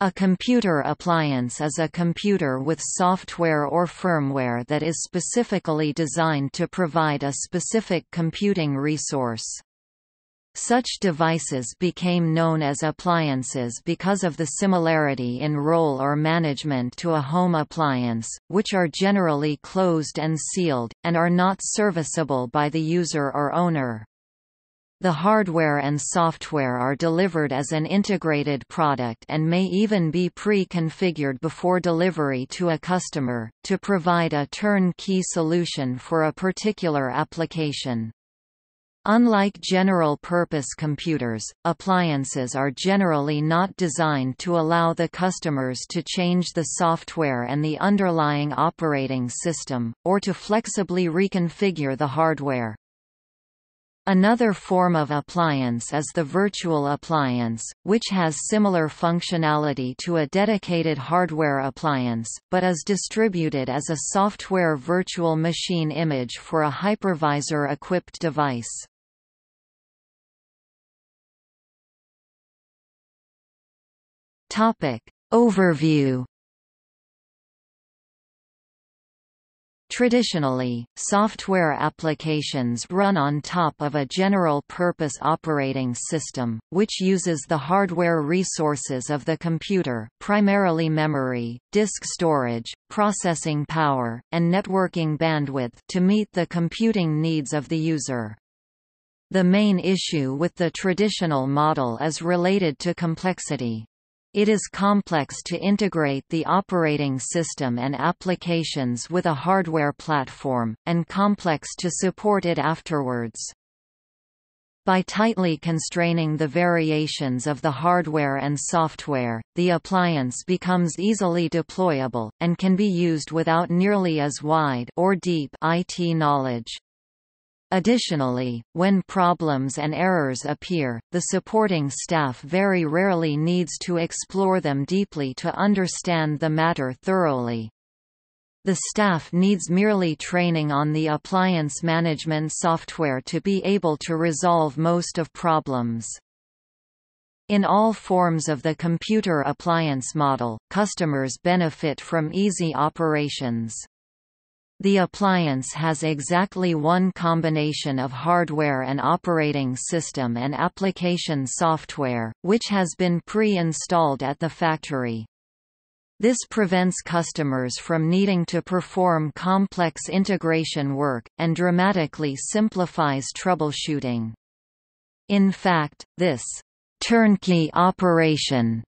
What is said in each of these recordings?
A computer appliance is a computer with software or firmware that is specifically designed to provide a specific computing resource. Such devices became known as appliances because of the similarity in role or management to a home appliance, which are generally closed and sealed, and are not serviceable by the user or owner. The hardware and software are delivered as an integrated product and may even be pre-configured before delivery to a customer, to provide a turnkey solution for a particular application. Unlike general-purpose computers, appliances are generally not designed to allow the customers to change the software and the underlying operating system, or to flexibly reconfigure the hardware. Another form of appliance is the virtual appliance, which has similar functionality to a dedicated hardware appliance, but is distributed as a software virtual machine image for a hypervisor-equipped device. Overview Traditionally, software applications run on top of a general-purpose operating system, which uses the hardware resources of the computer primarily memory, disk storage, processing power, and networking bandwidth to meet the computing needs of the user. The main issue with the traditional model is related to complexity. It is complex to integrate the operating system and applications with a hardware platform, and complex to support it afterwards. By tightly constraining the variations of the hardware and software, the appliance becomes easily deployable, and can be used without nearly as wide or deep IT knowledge. Additionally, when problems and errors appear, the supporting staff very rarely needs to explore them deeply to understand the matter thoroughly. The staff needs merely training on the appliance management software to be able to resolve most of problems. In all forms of the computer appliance model, customers benefit from easy operations. The appliance has exactly one combination of hardware and operating system and application software, which has been pre-installed at the factory. This prevents customers from needing to perform complex integration work, and dramatically simplifies troubleshooting. In fact, this turnkey operation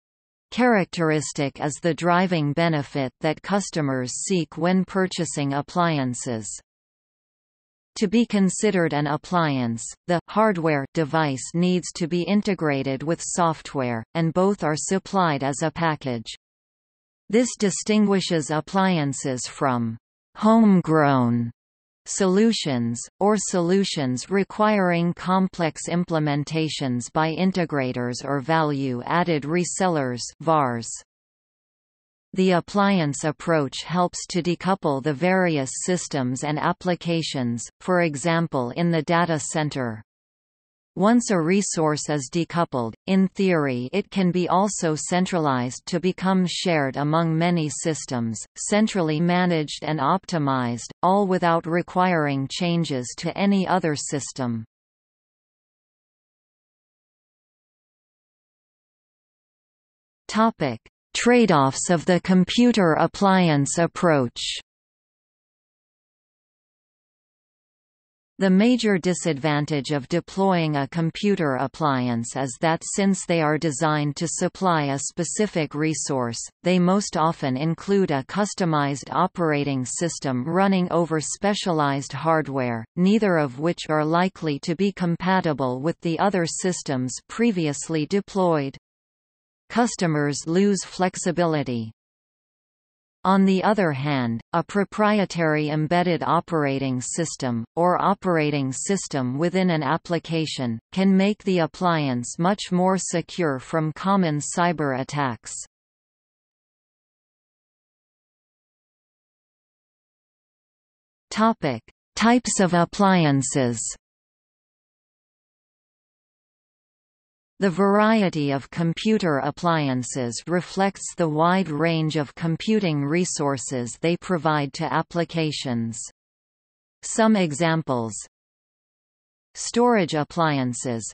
Characteristic is the driving benefit that customers seek when purchasing appliances. To be considered an appliance, the hardware device needs to be integrated with software, and both are supplied as a package. This distinguishes appliances from homegrown solutions, or solutions requiring complex implementations by integrators or value-added resellers VARs. The appliance approach helps to decouple the various systems and applications, for example in the data center. Once a resource is decoupled, in theory it can be also centralized to become shared among many systems, centrally managed and optimized, all without requiring changes to any other system. Trade-offs of the computer appliance approach The major disadvantage of deploying a computer appliance is that since they are designed to supply a specific resource, they most often include a customized operating system running over specialized hardware, neither of which are likely to be compatible with the other systems previously deployed. Customers lose flexibility, on the other hand, a proprietary embedded operating system, or operating system within an application, can make the appliance much more secure from common cyber attacks. Types of appliances The variety of computer appliances reflects the wide range of computing resources they provide to applications. Some examples Storage appliances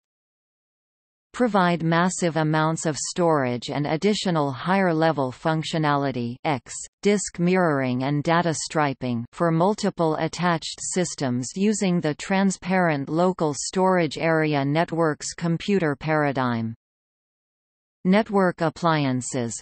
provide massive amounts of storage and additional higher-level functionality X, disk mirroring and data striping for multiple attached systems using the Transparent Local Storage Area Networks computer paradigm. Network appliances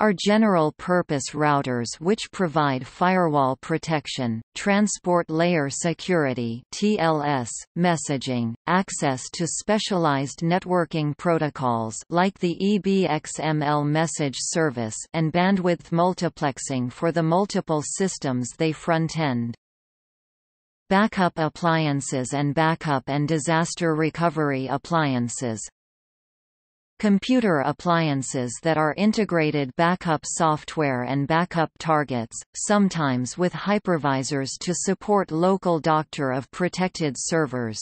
are general-purpose routers which provide firewall protection, transport layer security (TLS), messaging, access to specialized networking protocols like the EBXML message service and bandwidth multiplexing for the multiple systems they front-end. Backup appliances and backup and disaster recovery appliances Computer appliances that are integrated backup software and backup targets, sometimes with hypervisors to support local doctor of protected servers.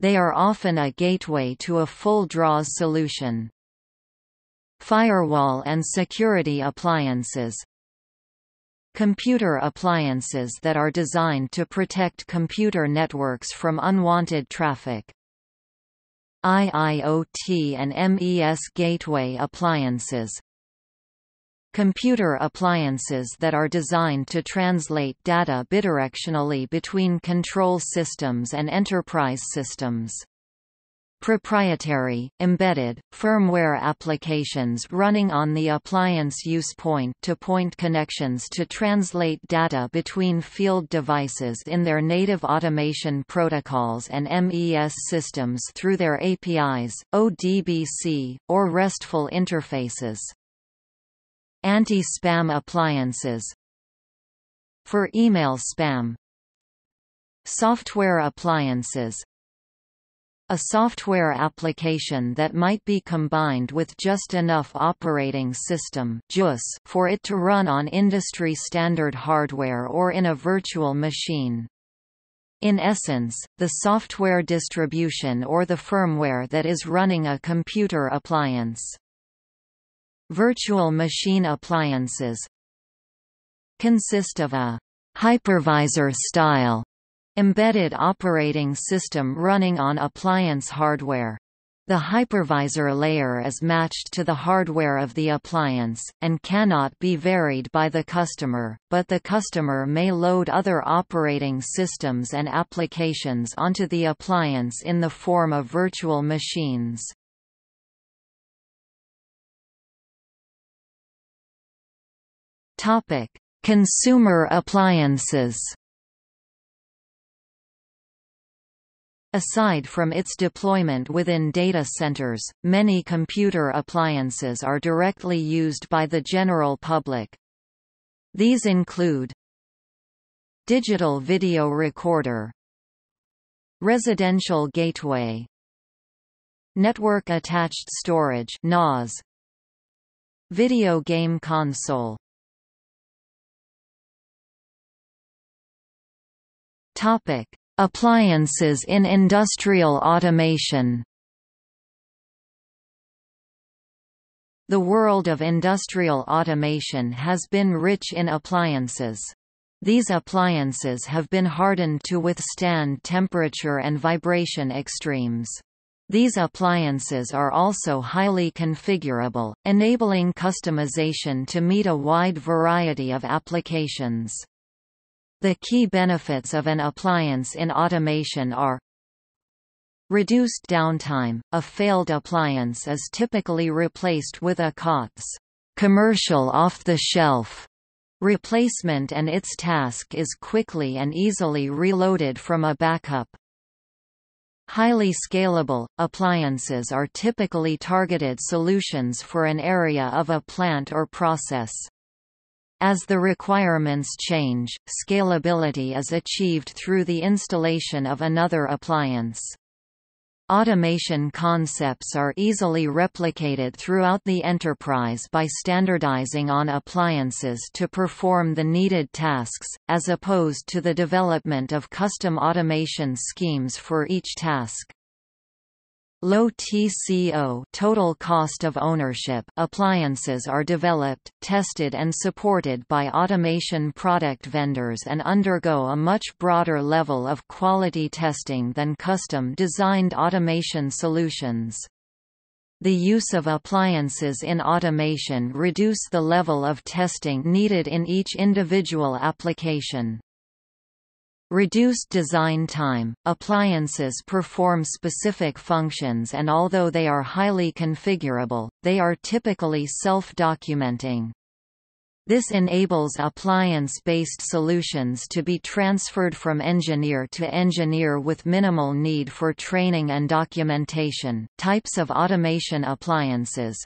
They are often a gateway to a full DRaaS solution. Firewall and security appliances, Computer appliances that are designed to protect computer networks from unwanted traffic. IIoT and MES gateway appliances. Computer appliances that are designed to translate data bidirectionally between control systems and enterprise systems proprietary, embedded, firmware applications running on the appliance use point-to-point -point connections to translate data between field devices in their native automation protocols and MES systems through their APIs, ODBC, or RESTful interfaces. Anti-spam appliances. For email spam. Software appliances a software application that might be combined with just enough operating system for it to run on industry-standard hardware or in a virtual machine. In essence, the software distribution or the firmware that is running a computer appliance. Virtual machine appliances consist of a hypervisor-style Embedded operating system running on appliance hardware. The hypervisor layer is matched to the hardware of the appliance, and cannot be varied by the customer, but the customer may load other operating systems and applications onto the appliance in the form of virtual machines. Consumer appliances Aside from its deployment within data centers, many computer appliances are directly used by the general public. These include Digital video recorder Residential gateway Network attached storage NAS Video game console Topic Appliances in industrial automation The world of industrial automation has been rich in appliances. These appliances have been hardened to withstand temperature and vibration extremes. These appliances are also highly configurable, enabling customization to meet a wide variety of applications. The key benefits of an appliance in automation are Reduced downtime – A failed appliance is typically replaced with a COTS commercial off-the-shelf replacement and its task is quickly and easily reloaded from a backup. Highly scalable, appliances are typically targeted solutions for an area of a plant or process. As the requirements change, scalability is achieved through the installation of another appliance. Automation concepts are easily replicated throughout the enterprise by standardizing on appliances to perform the needed tasks, as opposed to the development of custom automation schemes for each task. Low TCO total cost of ownership appliances are developed, tested and supported by automation product vendors and undergo a much broader level of quality testing than custom-designed automation solutions. The use of appliances in automation reduce the level of testing needed in each individual application. Reduced design time, appliances perform specific functions and although they are highly configurable, they are typically self-documenting. This enables appliance-based solutions to be transferred from engineer to engineer with minimal need for training and documentation. Types of automation appliances,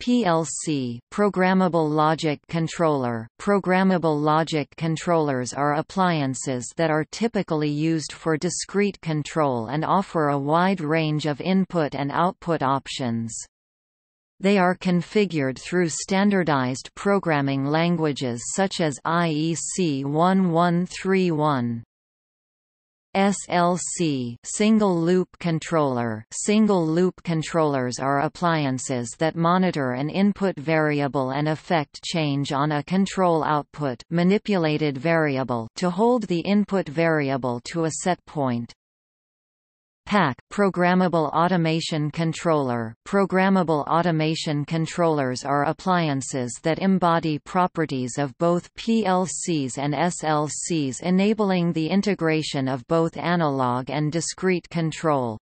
PLC programmable logic controller programmable logic controllers are appliances that are typically used for discrete control and offer a wide range of input and output options. They are configured through standardized programming languages such as IEC 1131. SLC single loop controller. Single loop controllers are appliances that monitor an input variable and affect change on a control output manipulated variable to hold the input variable to a set point PAC Programmable Automation Controller Programmable automation controllers are appliances that embody properties of both PLCs and SLCs enabling the integration of both analog and discrete control.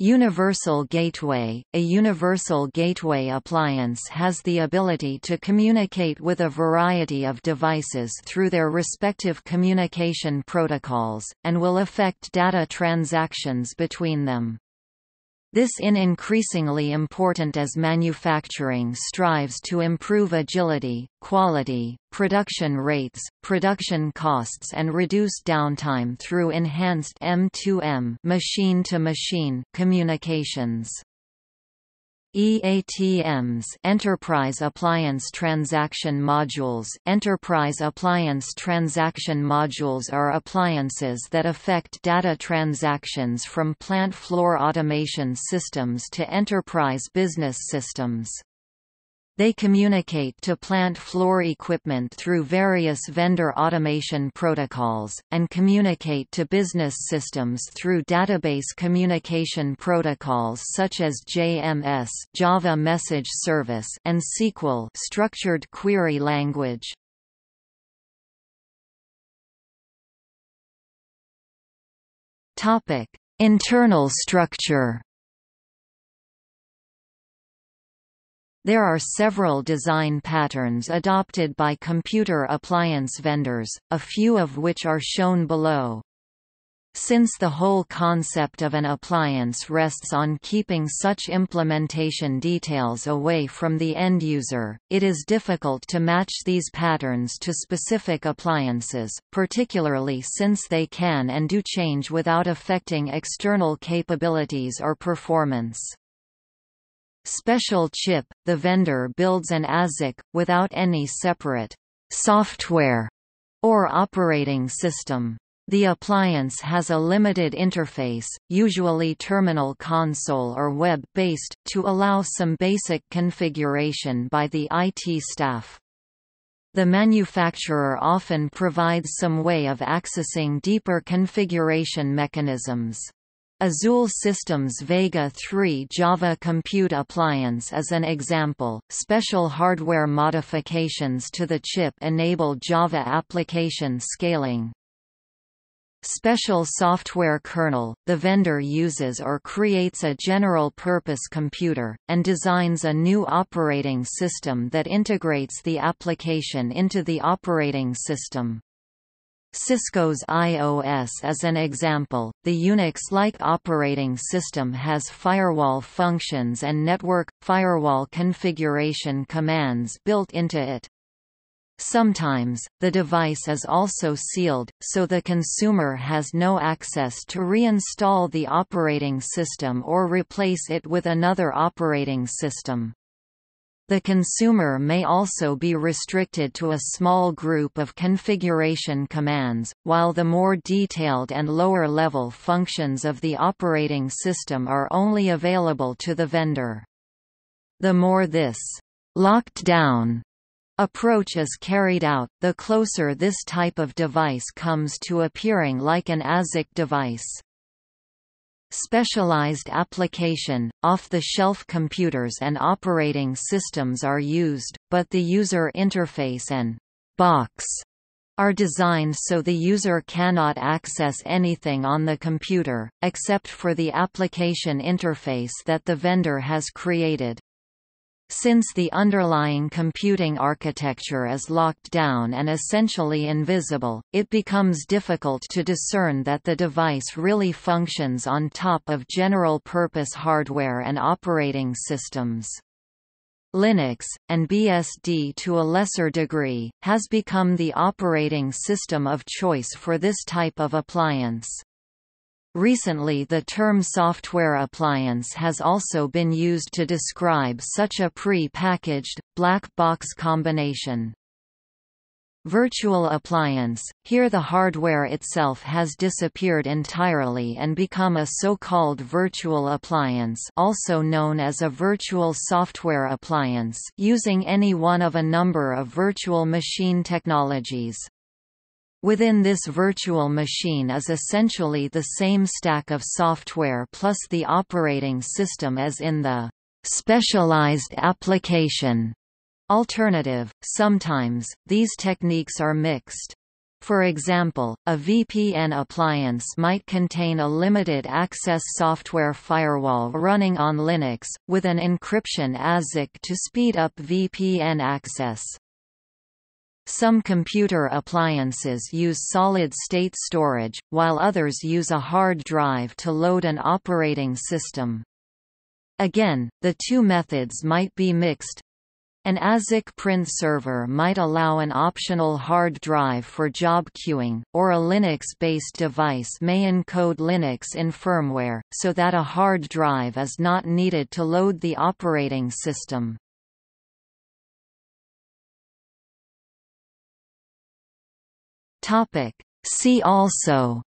Universal Gateway – A universal gateway appliance has the ability to communicate with a variety of devices through their respective communication protocols, and will affect data transactions between them. This in increasingly important as manufacturing strives to improve agility, quality, production rates, production costs and reduce downtime through enhanced M2M machine-to-machine communications. EATMs Enterprise Appliance Transaction Modules Enterprise Appliance Transaction Modules are appliances that affect data transactions from plant floor automation systems to enterprise business systems. They communicate to plant floor equipment through various vendor automation protocols, and communicate to business systems through database communication protocols such as JMS Java Message Service and SQL Structured Query Language. Internal structure There are several design patterns adopted by computer appliance vendors, a few of which are shown below. Since the whole concept of an appliance rests on keeping such implementation details away from the end user, it is difficult to match these patterns to specific appliances, particularly since they can and do change without affecting external capabilities or performance. Special chip – The vendor builds an ASIC, without any separate «software» or operating system. The appliance has a limited interface, usually terminal console or web-based, to allow some basic configuration by the IT staff. The manufacturer often provides some way of accessing deeper configuration mechanisms. Azul Systems Vega 3 Java Compute Appliance is an example. Special hardware modifications to the chip enable Java application scaling. Special software kernel – The vendor uses or creates a general-purpose computer, and designs a new operating system that integrates the application into the operating system. Cisco's IOS is an example. The Unix-like operating system has firewall functions and network firewall configuration commands built into it. Sometimes, the device is also sealed, so the consumer has no access to reinstall the operating system or replace it with another operating system. The consumer may also be restricted to a small group of configuration commands, while the more detailed and lower-level functions of the operating system are only available to the vendor. The more this locked down approach is carried out, the closer this type of device comes to appearing like an ASIC device. Specialized application, off-the-shelf computers and operating systems are used, but the user interface and box are designed so the user cannot access anything on the computer, except for the application interface that the vendor has created. Since the underlying computing architecture is locked down and essentially invisible, it becomes difficult to discern that the device really functions on top of general-purpose hardware and operating systems. Linux, and BSD to a lesser degree, has become the operating system of choice for this type of appliance. Recently the term software appliance has also been used to describe such a pre-packaged, black box combination. Virtual appliance, here the hardware itself has disappeared entirely and become a so-called virtual appliance also known as a virtual software appliance using any one of a number of virtual machine technologies. Within this virtual machine is essentially the same stack of software plus the operating system as in the specialized application alternative. Sometimes, these techniques are mixed. For example, a VPN appliance might contain a limited access software firewall running on Linux, with an encryption ASIC to speed up VPN access. Some computer appliances use solid-state storage, while others use a hard drive to load an operating system. Again, the two methods might be mixed. An ASIC print server might allow an optional hard drive for job queuing, or a Linux-based device may encode Linux in firmware, so that a hard drive is not needed to load the operating system. Topic. See also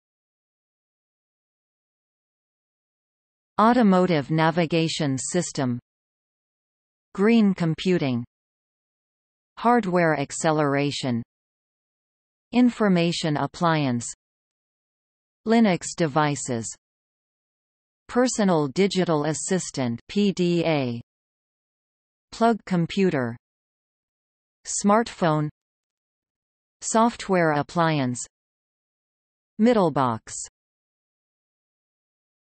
Automotive navigation system Green computing Hardware acceleration Information appliance Linux devices Personal Digital Assistant PDA Plug computer Smartphone Software appliance. Middlebox